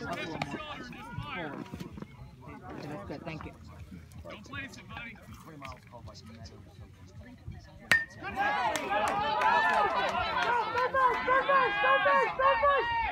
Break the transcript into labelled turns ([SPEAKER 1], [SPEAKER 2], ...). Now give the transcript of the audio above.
[SPEAKER 1] little more forward. Okay, that's good. Thank you.
[SPEAKER 2] Don't place it, buddy.
[SPEAKER 3] Three miles called like meadow or something. Good night!
[SPEAKER 4] Go, go, go, go, go, go, go, go, Go, go, go, go, go, go, go, go, go, go, go,